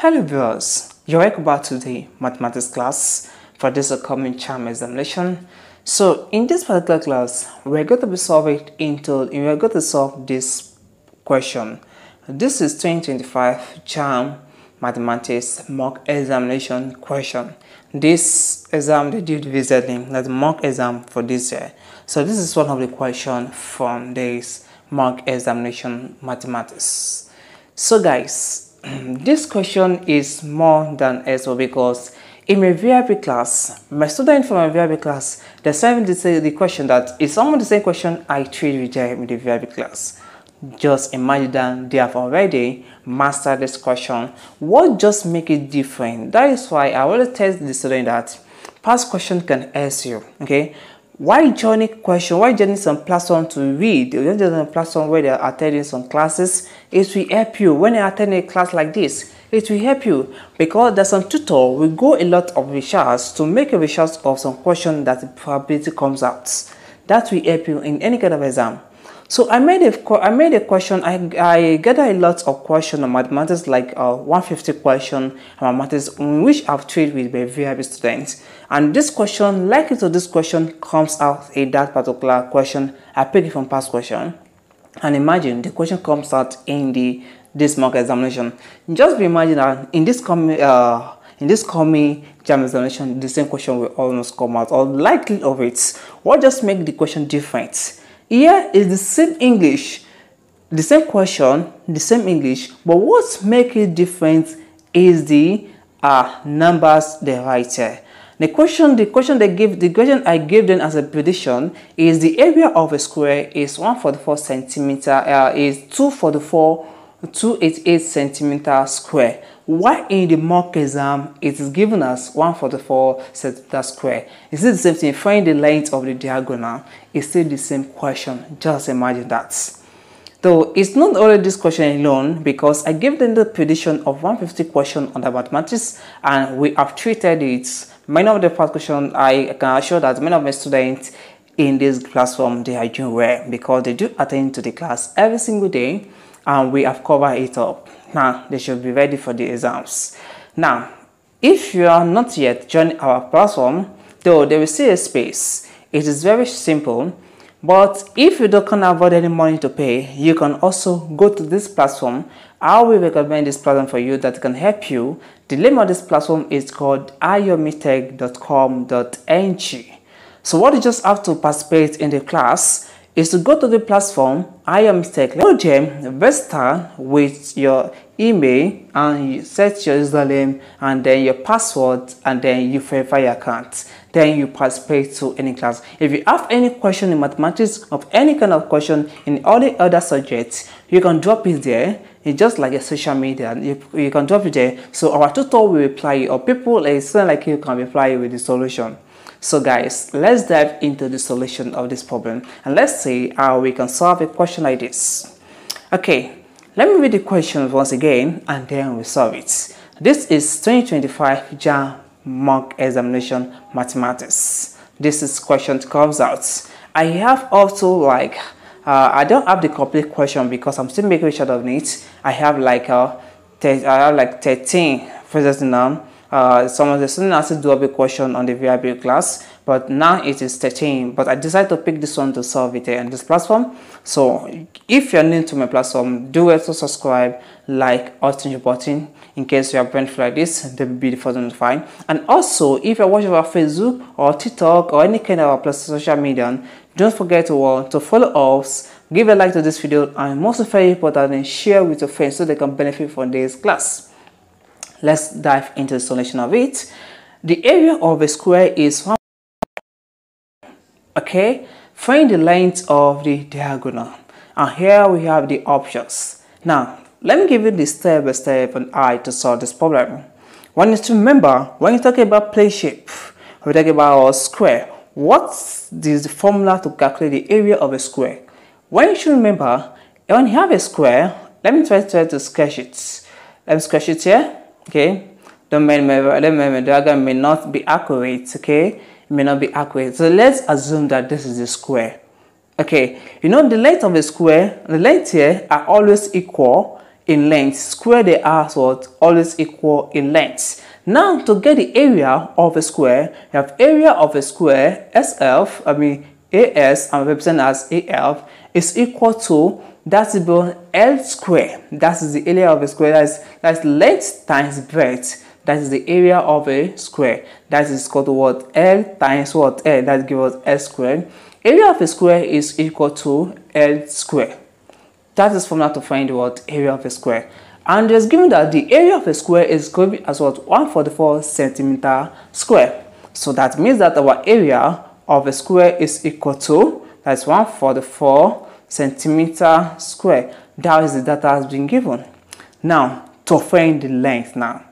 Hello viewers, you're welcome back to the mathematics class for this upcoming JAMB examination. So in this particular class, we're going to be solving into we're going to solve this question. This is 2025 JAMB mathematics mock examination question. This exam they did recently, that's mock exam for this year. So this is one of the question from this mock examination mathematics. So guys, this question is more than SO because in my VIP class, my student from my VIP class, they sent me the, the question that it's almost the same question I treat with them in the VIP class. Just imagine that they have already mastered this question. What just make it different? That is why I will tell the student that past question can ask you, okay? Why joining question? Why joining some platform to read? Or a platform where they're attending some classes? It will help you. When you attend a class like this it will help you. Because there's some tutor will go a lot of research to make a research of some question that probability comes out. That will help you in any kind of exam so I made a I made a question. I I gather a lot of questions on mathematics, like uh, 150 question on mathematics, in which I've treated with my VIP students. And this question, like it or this question, comes out in that particular question. I pick it from past question, and imagine the question comes out in the this mock examination. Just be imagine that in this coming uh in this coming JAMB examination, the same question will almost come out, or likely of it. What just make the question different? Here is the same English, the same question, the same English, but what makes it different is the uh, numbers they write here. The question, the question they give, the question I gave them as a prediction is the area of a square is 144 centimeter, uh, is 244, 288 centimeter square. Why in the mock exam it is given as 144 centimeter square? Is it the same thing? Find the length of the diagonal. It's still the same question. Just imagine that. Though it's not only this question alone because I gave them the prediction of 150 question on the mathematics and we have treated it. Many of the past questions I can assure that many of my students in this classroom they are doing well because they do attend to the class every single day and we have covered it up. Now, they should be ready for the exams. Now, if you are not yet joining our platform, though there will still a space, it is very simple. But if you don't can afford any money to pay, you can also go to this platform. I will recommend this platform for you that can help you. The name of this platform is called ayomitech.com.ng. So what you just have to participate in the class is to go to the platform I am. Go them, register with your email and you set your username and then your password and then you verify your account. Then you participate to any class. If you have any question in mathematics of any kind of question in all the other subjects, you can drop it there. It's just like a social media. You, you can drop it there. So our tutor will reply you or people eh, like, like you can reply you with the solution. So guys, let's dive into the solution of this problem and let's see how we can solve a question like this. Okay, let me read the question once again and then we solve it. This is 2025 JAMB mock examination mathematics. This is question comes out. I have also like, uh, I don't have the complete question because I'm still making sure of it. I have like, uh, I have like 13 phrases now uh, some of the students asked to do a question on the VIP class, but now it is 13. But I decided to pick this one to solve it on this platform. So if you're new to my platform, do to subscribe, like, or change button in case you are benefit like this, they will be the first notified. And also, if you're watching our Facebook or TikTok or any kind of social media, don't forget to, uh, to follow us, give a like to this video, and most very important, share with your friends so they can benefit from this class. Let's dive into the solution of it. The area of a square is one. Okay, find the length of the diagonal. And here we have the options. Now, let me give you the step by step and I to solve this problem. One is to remember when you talk about plane shape, we talk about a square. What is the formula to calculate the area of a square? When you should remember, when you have a square, let me try, try to sketch it. Let me sketch it here okay the main diagram may not be accurate okay it may not be accurate so let's assume that this is a square okay you know the length of a square the length here are always equal in length. Square they are what always equal in length. Now to get the area of a square, you have area of a square SF, I mean AS, I'm represented as AF, is equal to that's equal L square. That is the area of a square. That's that's length times breadth. That is the area of a square. That is called what L times what L. That gives us L square. Area of a square is equal to L square. That is formula to find what area of a square. And it's given that the area of a square is going to be as what 144 centimeter square. So that means that our area of a square is equal to that's 144 centimeter square. That is the data has been given. Now, to find the length now.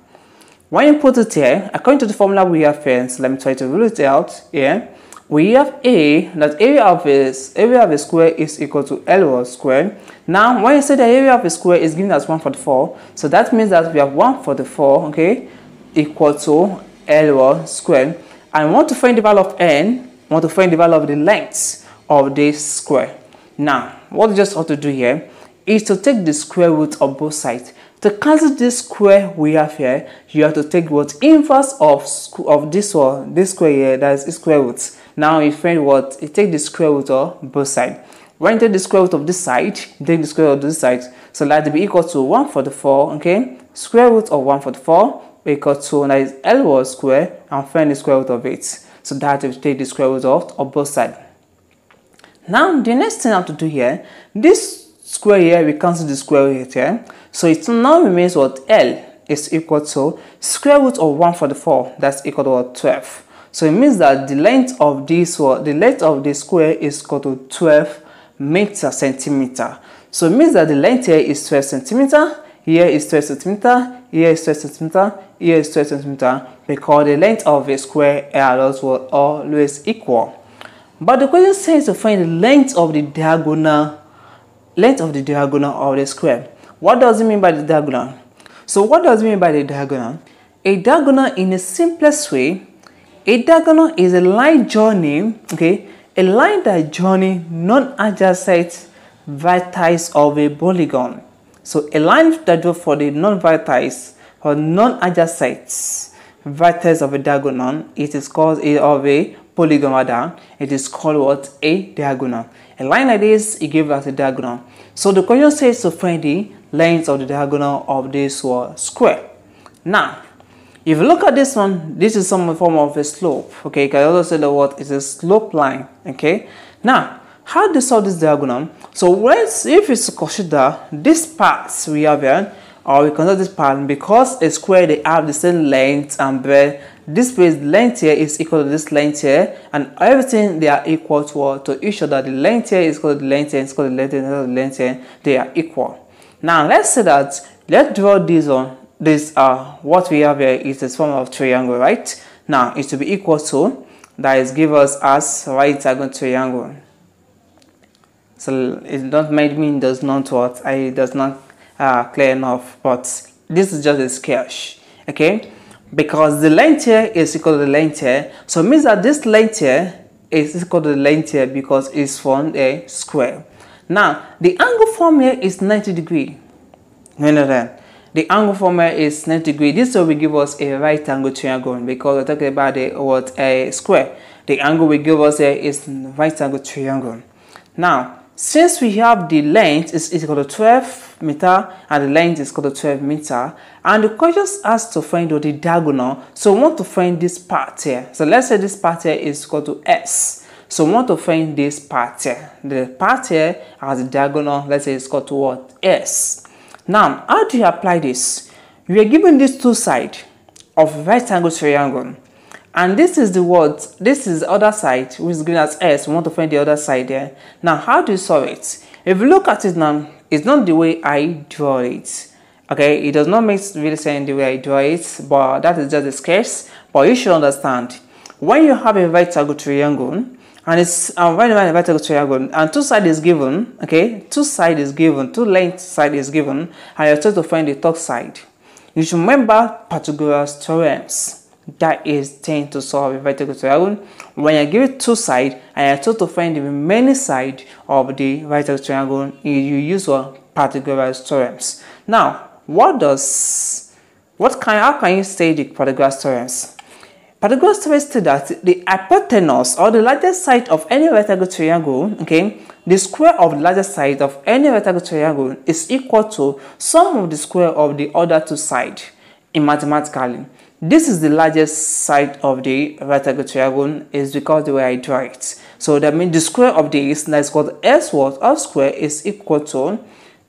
When you put it here, according to the formula we have so let me try to rule it out here. We have A, that area of a, area of a square is equal to L square. Now, when you say the area of a square is given as 144, so that means that we have 144, okay, equal to L square. I want to find the value of n. I want to find the value of the length of this square. Now, what you just have to do here is to take the square root of both sides. To cancel this square we have here, you have to take what inverse of of this one, this square here, that is square root. Now you find what you take the square root of both sides. When you take the square root of this side, you take the square root of this side. So that will be equal to 144, okay? Square root of 144 equal to that is L was square and find the square root of it. So that will take the square root of, of both sides. Now, the next thing I have to do here, this square here, we cancel the square root here. So it now remains what L is equal to square root of 144, that's equal to what, 12. So it means that the length of this, the length of the square is equal to 12 meter centimeter. So it means that the length here is 12 centimeter, here is 12 centimeter, here is 12 centimeter, here is 12 centimeter, because the length of a square are always equal. But the question says to find the length of the diagonal, length of the diagonal of the square. What does it mean by the diagonal? So what does it mean by the diagonal? A diagonal in the simplest way, a diagonal is a line journey, okay, a line that journey non-adjacent vertices of a polygon. So a line that goes for the non-vertices or non-adjacent vertex of a diagonal, it is called a of a polygon rather, it is called what? A diagonal. A line like this, it gives us a diagonal. So the question says to find the length of the diagonal of this square. Now, if you look at this one, this is some form of a slope. Okay, you can also say the word is a slope line. Okay, now how you solve this diagonal? So if it's consider this part we have here, or we consider this pattern because a square they have the same length and breadth. This base length here is equal to this length here and everything they are equal to, to each other. The length here is equal to the length here is equal to the length here, the length here they are equal. Now let's say that let's draw this on this uh what we have here is a form of triangle right? Now it to be equal to that is give us as right angle triangle. So it don't make me does not what i does not uh, clear enough but this is just a sketch okay because the length here is equal to the length here. So means that this length here is equal to the length here because it's from a square. Now, the angle form here is 90 degree. You that? The angle form here is 90 degree. This will give us a right angle triangle because we're talking about a, what, a square. The angle we give us here is right angle triangle. Now, since we have the length is equal to 12 meter and the length is equal to 12 meter and the question asks to find the diagonal. So we want to find this part here. So let's say this part here is equal to s so we want to find this part here. The part here has a diagonal let's say it's equal to what? S now how do you apply this? We are given these two sides of right angle triangle and this is the word this is the other side which is given as s we want to find the other side there. Now how do you solve it? If you look at it now it's not the way i draw it okay? It does not make really sense the way i draw it but that is just a sketch. But you should understand when you have a right angle triangle and it's um, when a right angle triangle and two side is given okay? Two side is given two length side is given and you're trying to find the top side. You should remember pythagoras theorems that is 10 to solve a right angle triangle. When you give it two sides and you're told to find the remaining side of the angle triangle, you use a Pythagoras theorems. Now, what does what kind how can you say the Pythagoras theorems? Pythagoras theorem states that the hypotenuse or the largest side of any rectangle triangle, okay, the square of the largest side of any rectangle triangle is equal to sum of the square of the other two sides in mathematically. This is the largest side of the rectangle triangle is because the way I draw it. So that means the square of this that is called s what of square is equal to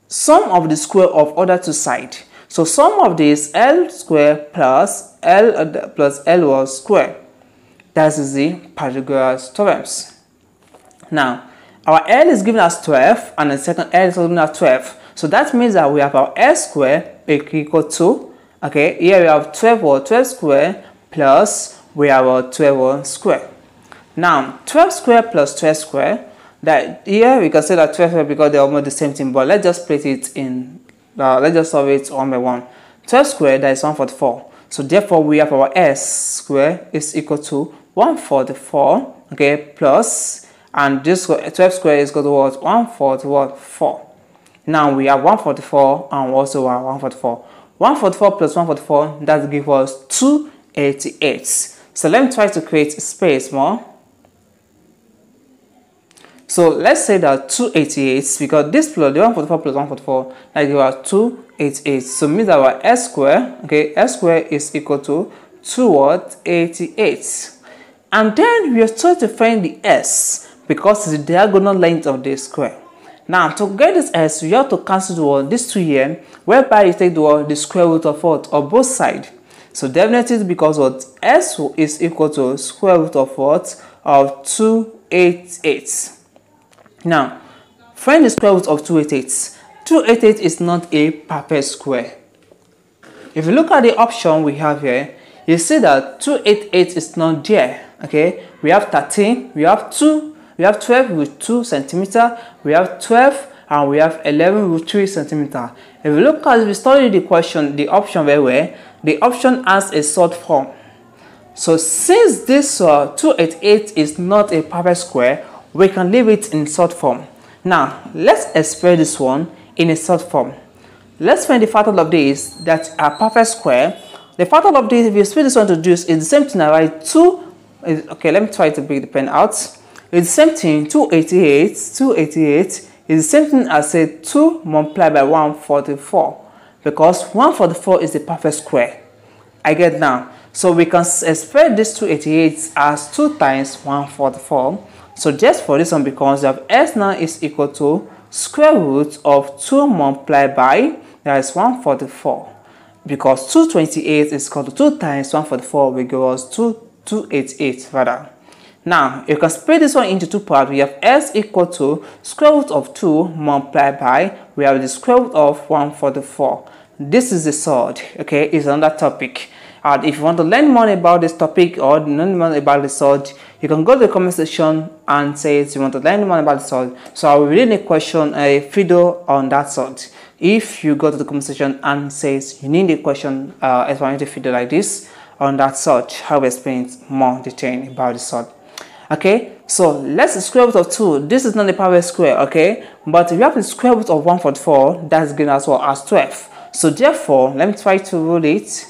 sum of the square of other two sides. So sum of this L square plus L uh, plus L was square. That is the Pythagoras theorems. Now, our L is given as 12 and the second L is given as 12. So that means that we have our S square equal to Okay, here we have 12 or 12 square plus we have a 12 square. Now, 12 square plus 12 square, that here we can say that 12 because they're almost the same thing, but let's just split it in, uh, let's just solve it one by one. 12 square, that is 144. So therefore, we have our s square is equal to 144, okay, plus, and this 12 square is equal to what? 144. Now we have 144 and also 144. 144 plus 144, that gives us 288. So let me try to create space more. So let's say that 288 because this plus the 144 plus 144 that gives us 288. So means our s square, okay, s square is equal to 288. And then we are trying to find the s because it's the diagonal length of the square. Now, to get this s, you have to cancel the one, this 2 here, whereby you take the word, the square root of what? Of both sides. So definitely because what? s is equal to square root of what? Of 288. Now, find the square root of 288. 288 is not a perfect square. If you look at the option we have here, you see that 288 is not there. Okay, we have 13, we have 2, we have 12 with 2 centimeter, we have 12 and we have 11 with 3 centimeter. If we look at, we study the question, the option very well, the option has a short form. So since this uh, 288 is not a perfect square, we can leave it in short form. Now, let's express this one in a short form. Let's find the factor of this that are perfect square. The factor of this, if you split this one to this, is the same thing I write 2. Okay, let me try to bring the pen out. It's the same thing, 288, 288 is the same thing as say 2 multiplied by 144 because 144 is the perfect square. I get now. So we can express this 288 as 2 times 144. So just for this one because you have s now is equal to square root of 2 multiplied by that is 144 because 228 is equal to 2 times 144 we give us 2 288 rather. Now, you can split this one into two parts. We have s equal to square root of 2 multiplied by, we have the square root of 144. This is the surd, okay, it's another topic. And if you want to learn more about this topic or learn more about the surd, you can go to the comment section and say you want to learn more about the surd. So I will read a question, a video on that surd. If you go to the comment section and says you need a question, uh, explanatory video like this on that surd, I will explain more detail about the surd okay? So let's square root of 2 this is not a perfect square okay? But if you have the square root of 144 that's given as well as 12 so therefore let me try to rule it.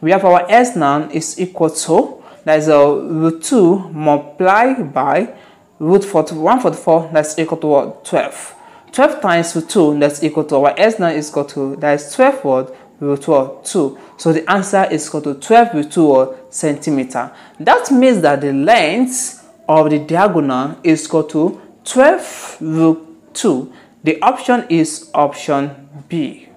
We have our s now is equal to that is a root 2 multiplied by root 144 that's equal to what? 12 12 times root 2 that's equal to our s now is equal to that is 12 what? Root 2 so the answer is equal to 12 root 2 centimeter. That means that the length of the diagonal is equal to 12 root 2. The option is option B.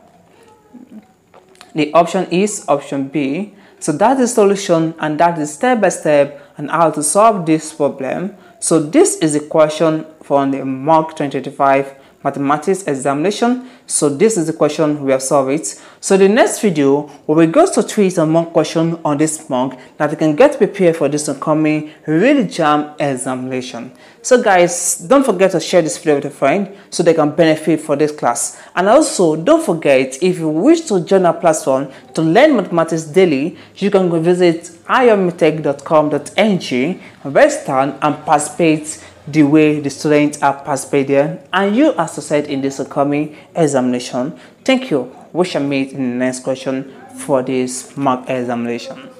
The option is option B. So that is the solution and that is step by step and how to solve this problem. So this is a question from the mock 2025 mathematics examination. So this is the question we have solved it. So the next video, we will go to treat a mock question on this mock that you can get prepared for this upcoming really JAMB examination. So guys, don't forget to share this video with a friend so they can benefit for this class. And also, don't forget, if you wish to join our platform to learn mathematics daily, you can go visit ayomitech.com.ng, register and participate the way the students are participating and you are succeed in this upcoming examination. Thank you. We shall meet in the next question for this mock examination.